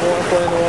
500えの